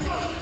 Watch for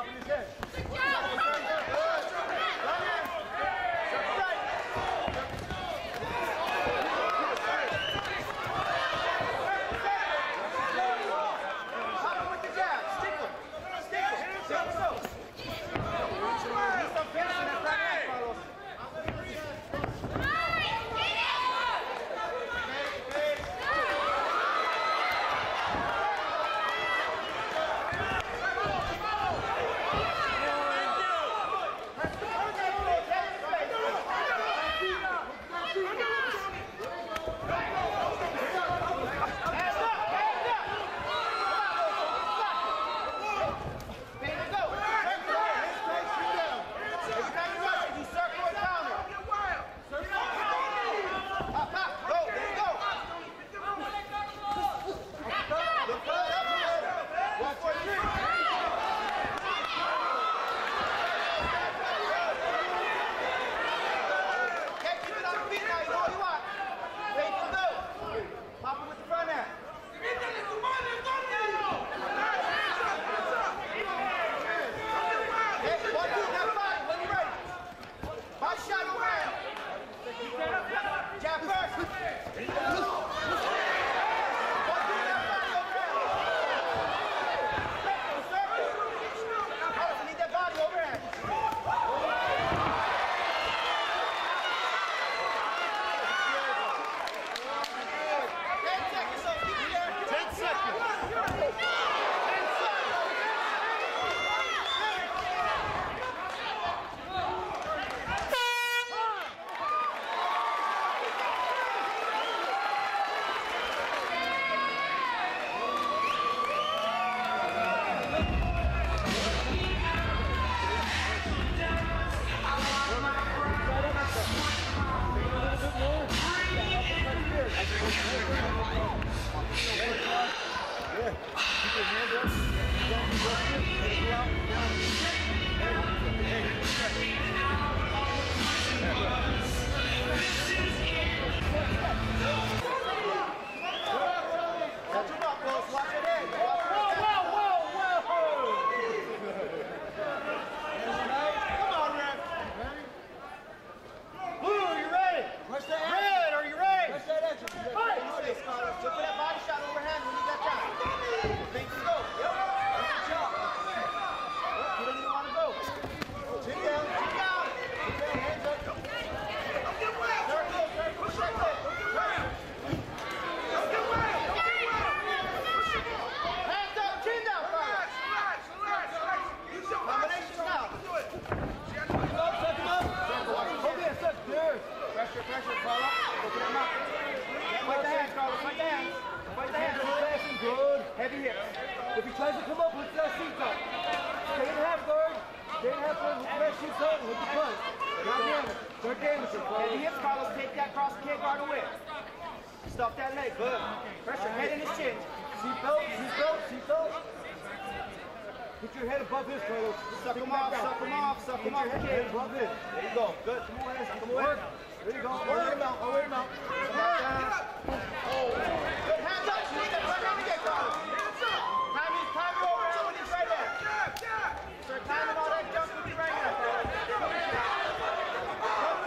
top of his head. Good job. No! pressure, fella. Look at him up. Fight Good. Good. Heavy hips. If he tries to come up, lift that seat up. Stay in half guard. Stay in half guard. Seat up. Lift the punch. Not damage. They're damaging, fella. Heavy hips, Carlos. Take that cross kick right away. Stop that leg. Good. Pressure. Head in his chin. Seat belt. Seat belt. Seat belt. Put your head above his, Carlos. Suck him off, suck him off, suck him off, kid. Above it. There you go. Good. Suck him away. There you go. Over him out, over him out. Come back down. Good hands up, you need that right hand again, Carlos. Time his, time your overhand with his right hand. Start timing all that jump with your right hand. Jump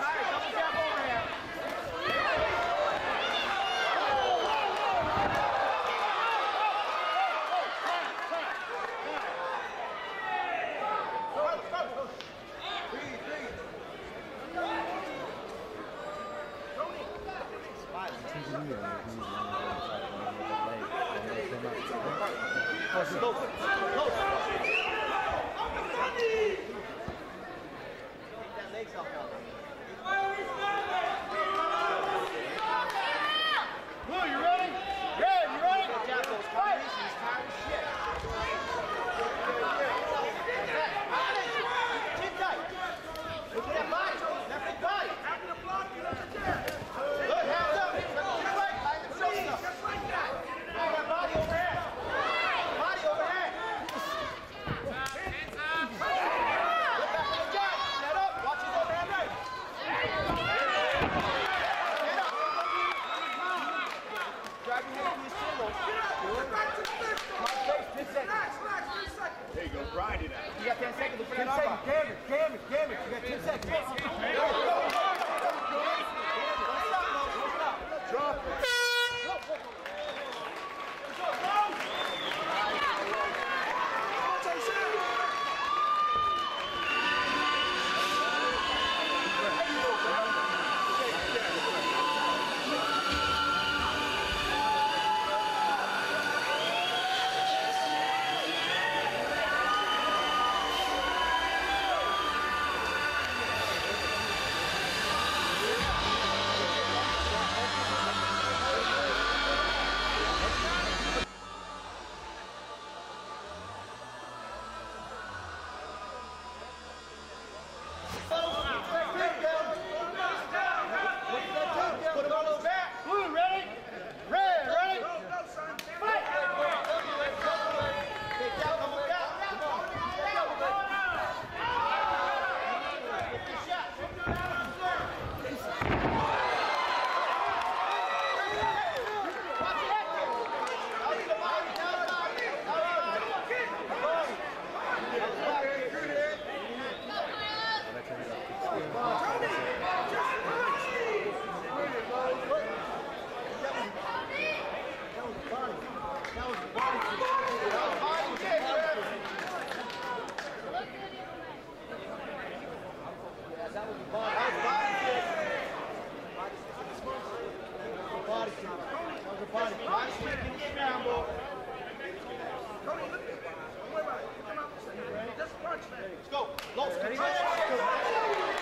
higher, double jab overhand. That leg's up now. Blue, you ready? Red, you ready? Good job, those combinations. Tired as shit. Chin tight. Look at that body. Left foot body. Good, hands up. Left foot right. Line the show stuff. Bring that body overhead. Body overhead. Look back to the jab. Set up. Watch his overhead right. Get up. Drive your head to your chin, though. There you go, grind it out. You got 10 seconds to put 10 that arm seconds. out. Damn it, damn it, damn it. You got 10 seconds. Drop Body kick. That was a and scramble. Let's go. Control. Yes,